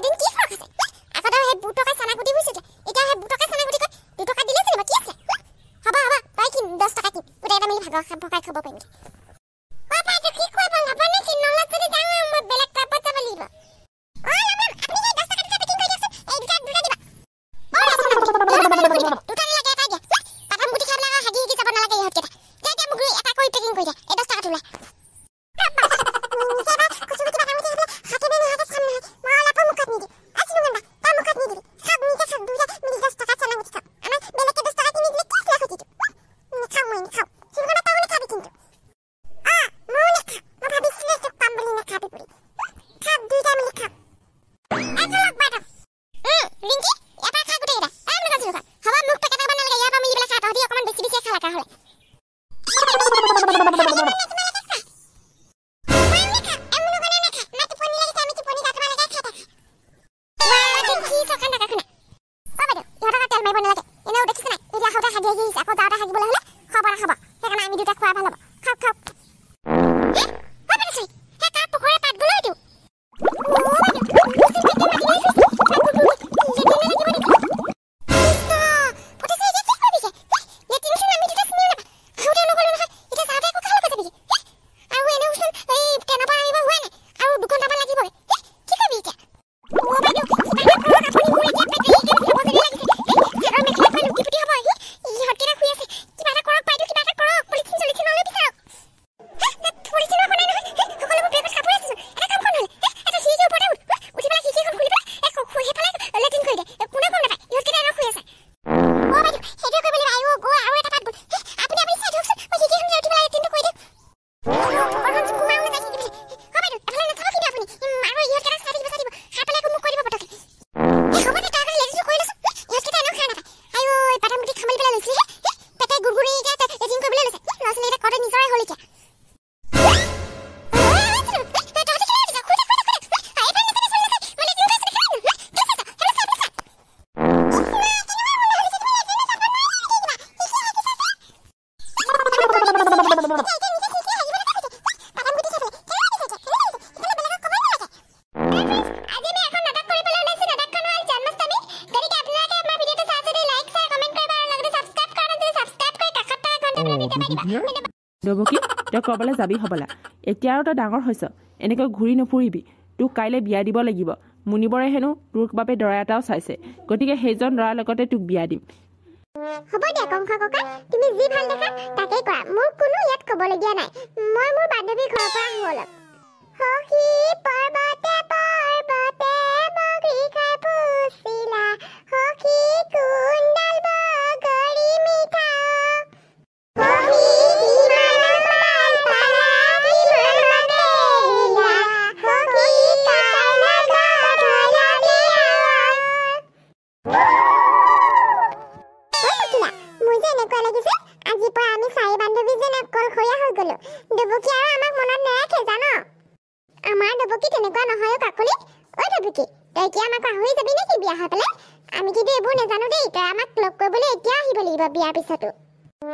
দিন কি খৰচ আছে আগতে সেই বুটকা Rasa di. দবকী তই ক'ৰবালৈ যাবি হ'বলা? এতিয়া আৰু তই ডাঙৰ হৈছ এনেকৈ ঘূৰি নুফুৰিবি। তোক কাইলৈ বিয়া দিব লাগিব। মুনিবৰে হেনো তোৰ বাবে দৰা এটাও চাইছে। গতিকে সেইজন দৰাৰ লগতে তোক বিয়া দিম। হ'ব দিয়া কংসা ককা। তুমি যি ভাল দেখা তাকেই কৰা। মোৰ কোনো ইয়াত ক'বলগীয়া নাই। মই মোৰ বান্ধৱীৰ ঘৰৰ পৰা আহোঁ অলপ। সখী পৰ্বতে মোৰ যে এনেকুৱা লাগিছে আজিৰ পৰা আমি চাৰি বান্ধৱী যেন অকলশৰীয়া হৈ গলো। ডুবুকি আৰু আমাক মনত নেৰাখে জান? আমাৰ ডুবুকি তেনেকুৱা নহয় কাকলি। ঐ ডুবুকি তই এতিয়া আমাক পাহৰি যাবি নেকি বিয়া হৈ পেলাই? আমি কিন্তু এইবোৰ নাজানো দেই তই আমাক লগ কৰিবলৈ এতিয়া আহিব লাগিব বিয়াৰ পিছতো।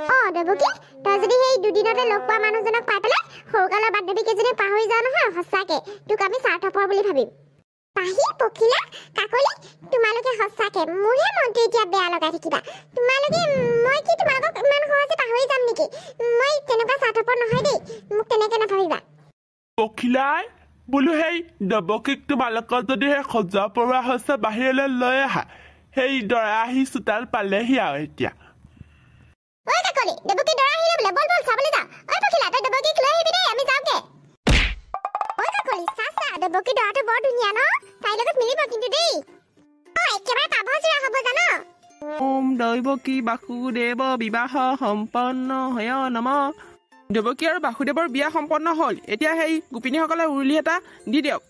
অ' ডুবুকি তই যদি সেই দুদিনতে লগ পোৱা মানুহজনক পাই পেলাই সৰুকালৰ বান্ধৱী কেইজনী পাহৰি যাওঁ নহয় সঁচাকে। তোক আমি স্বাৰ্থপৰ বুলি ভাবিম। পাহি পখিলা কাকলি তোমালোকে সঁচাকে মোৰহে মনটো এতিয়া বেয়া লগাই থাকিবা। তোমালোকে মই কি তোমালোকক ইমান সহজে পাহৰি যাম নেকি? মই তেনেকুৱা স্বাৰ্থপৰ নহয় দেই মোক তেনেকে নাভাবিবা। পখিলাই বোলো সেই দবকীক তোমালোকৰ যদি সেই সজোৱা পৰোৱা হৈছে বাহিৰলৈ লৈ আহা সেই দৰা আহি চোতাল পালেহি আৰু এতিয়া। ঐ কাকলি দেৱকী দৰা আহিলে বোলে বল বল চাবলৈ যাওঁ ঐ পখিলা তই দেৱকীক লৈ আহিবি দেই আমি যাওঁগে ঐ কাকলি দেৱকী দৰাটো বৰ ধুনীয়া ন? তাইৰ লগত মিলিব কিন্তু দেই। অ একেবাৰে পাভযোৰা হ'ব জান? ওম দৈৱকী বাসুদেৱ বিবাহ সম্পন্ন হয় নম। দেৱকী আৰু বাসুদেৱৰ বিয়া সম্পন্ন হ'ল। এতিয়া সেই গোপিনীসকলে উৰুলি এটা দি দিয়ক।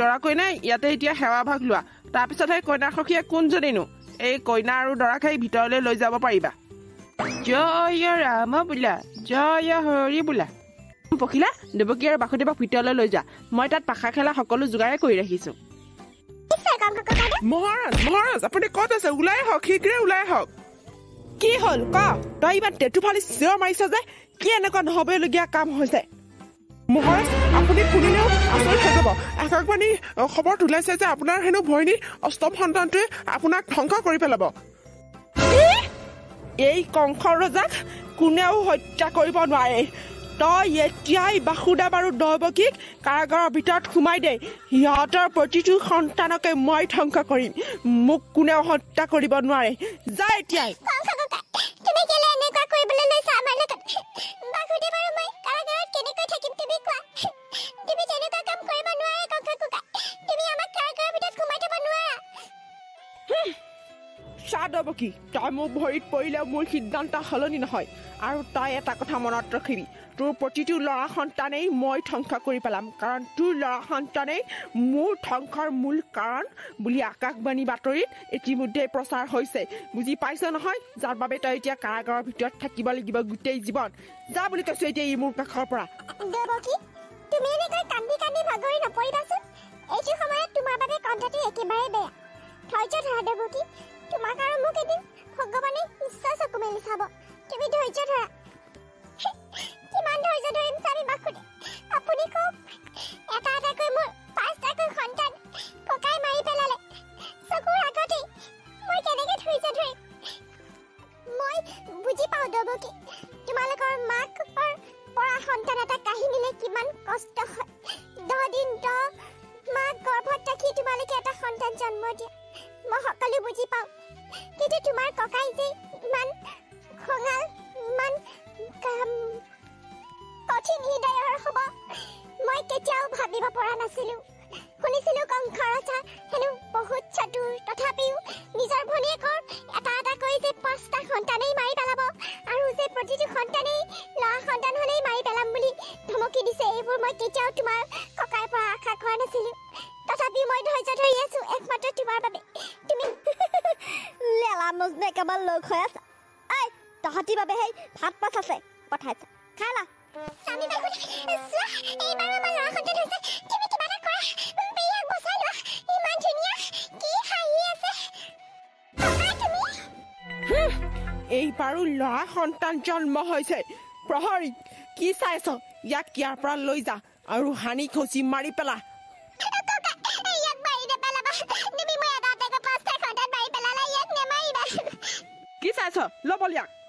দৰা কইনাই ইয়াতে এতিয়া সেৱা ভাগ লোৱা। তাৰপিছত সেই কইনাৰ সখীয়ে কোনজনীনো এই কইনা আৰু দৰাক সেই ভিতৰলৈ লৈ যাব পাৰিবা। জয় ৰাম বোলা জয় হৰি বোলা। পখিলা দেৱকী আৰু বাসুদেৱক ভিতৰলৈ লৈ যা। মই তাত পাখা খেলা সকলো যোগাৰে কৰি ৰাখিছোঁ। মহাৰাজ মহাৰাজ আপুনি ক'ত আছে? ওলাই আহক শীঘ্ৰে ওলাই আহক। কি হ'ল? ক তই ইমান টেটু ফালি চিঞৰ মাৰিছ যে কি এনেকুৱা নহ'বলগীয়া কাম হৈছে? কোনেও হত্যা কৰিব নোৱাৰে। তই এতিয়াই বাসুদেৱ আৰু দৈৱকীক কাৰাগাৰৰ ভিতৰত সোমাই দে। সিহঁতৰ প্ৰতিটো সন্তানকে মই ধ্বংস কৰিম। মোক কোনেও হত্যা কৰিব নোৱাৰে। যা এতিয়াই। দৈৱকী তই মোৰ ভৰিত পৰিলেও মোৰ সিদ্ধান্ত সলনি নহয়। আৰু তই এটা কথা মনত ৰাখিবি। তোৰ প্ৰতিটো ল'ৰা সন্তানেই মই ধ্বংস কৰি পেলাম। কাৰণ তোৰ ল'ৰা সন্তানেই মোৰ ধ্বংসৰ মূল কাৰণ বুলি আকাশবাণী বাতৰিত ইতিমধ্যে প্ৰচাৰ হৈছে। বুজি পাইছ নহয়? যাৰ বাবে তই এতিয়া কাৰাগাৰৰ ভিতৰত থাকিব লাগিব গোটেই জীৱন। যা বুলি কৈছো এতিয়া ই মোৰ কাষৰ পৰা। এইটো সময়ত তোমাৰ বাবে কণ্ঠটো একেবাৰে বেয়া। ধৈৰ্য ধৰা দেৱকী তোমাক আৰু মোক এদিন ভগৱানে নিশ্চয় চকু মেলি চাব। তুমি ধৈৰ্য ধৰা। কিমান ধৈৰ্য ধৰিম স্বামী বাসুদেৱ? আপুনি কওক এটা এটাকৈ মোৰ পাঁচটাকৈ সন্তান ককাই মাৰি পেলালে। চকুৰ আগতেই মই কেনেকৈ ধৈৰ্য ধৰিম? মই বুজি পাওঁ দেৱকী তোমালোকৰ মাকৰ পৰা সন্তান এটা কাঢ়ি কিমান কষ্ট হয়। দহ দিন দহ মাক গৰ্ভত ৰাখি তোমালোকে এটা সন্তান জন্ম দিয়া। মই সকলো বুজি পাওঁ। কিন্তু তোমাৰ ককাই যে ইমান খঙাল ইমান কঠিন হৃদয়ৰ হ'ব মই কেতিয়াও ভাবিব পৰা নাছিলো শুনিছিলো কংস ৰজা হেনো বহুত চতুৰ তথাপিও নিজৰ ভনীয়েকৰ এটা এটা কৰি যে পাঁচটা সন্তানেই মাৰি পেলাব আৰু যে প্ৰতিটো সন্তানেই ল'ৰা সন্তান হ'লেই মাৰি পেলাম বুলি ধমকি দিছে এইবোৰ মই কেতিয়াও তোমাৰ ককাইৰ পৰা আশা কৰা নাছিলো তথাপিও মই ধৈৰ্য ধৰি আছো একমাত্ৰ তোমাৰ বাবে তুমি লেলা মজনে একেবাৰে লগ হৈ আছে। ঐ তহঁতি বাবে সেই ভাত পাছ আছে পঠাইছে। খাই লা এইবাৰো ল'ৰা সন্তান জন্ম হৈছে। প্ৰহৰী কি চাইছ? ইয়াক ইয়াৰ পৰা লৈ যা আৰু হানি খচি মাৰি পেলা। তুমি মই